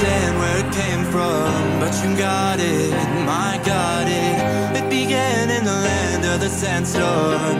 understand where it came from, but you got it, my got it. It began in the land of the sandstorm.